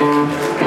Música